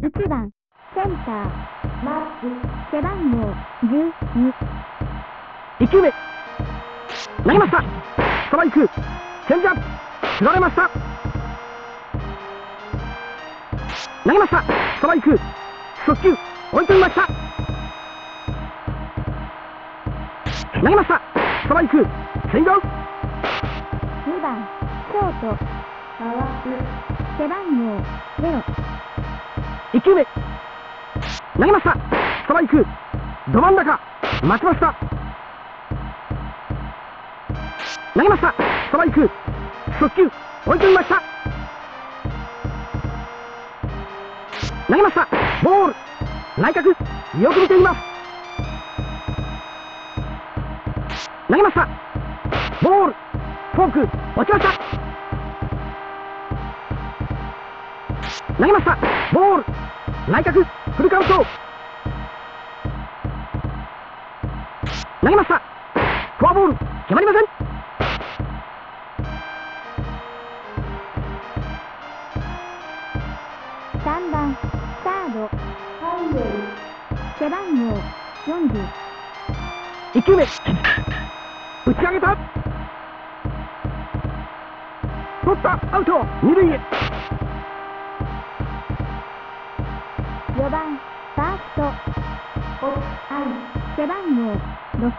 1番。センター。マック背番号12 1球目投げました。ストライクチェンジアップ。振られました。投げました。ストライク速球。追い込みました。投げました。ストライクスイングアウト2番。ショート。回す。背番号0 1球目投げました。ストライク。ど真ん中。待ちました。投げました。ストライク。速球。追い込みました。投げました。ボール。内角。よく見ています。投げました。ボール。フォーク。落ちました。投げました。ボール。内角。フルカウント。投げました。フォアボール。決まりません。3番。サード。背番号。40 1球目。打ち上げた。取った。アウト。二塁へ4番ファースト。オフアイ背番号6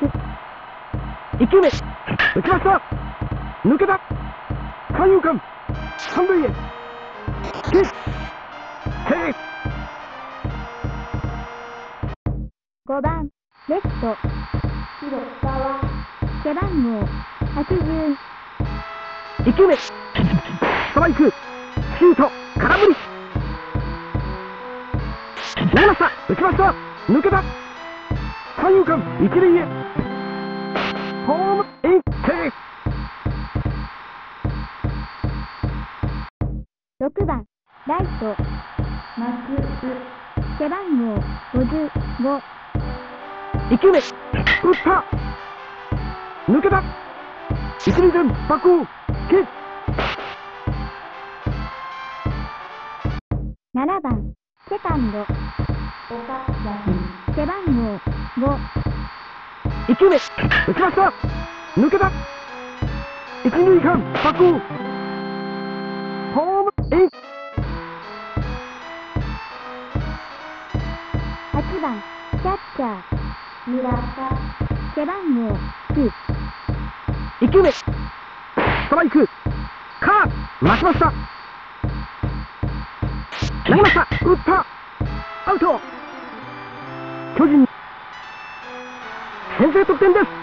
1球目打ちました抜けた。三遊間三塁へ。キックセーフ5番レフト。広川。背番号80 1球目ストライク。シュート。空振り投げました打ちました。抜けた。三遊間一塁へ。ホームインセーフ6番ライト。松津背番号55 1球目。打った。抜けた。一塁線バック。キッ。ク7番セカンド背番号5 1球目打ちました。抜けた。一塁間バックホームイン。8番キャッチャー。村田背番号9 1球目ストライク。カー待ちました。投げました。打った。アウト巨人先制得点です。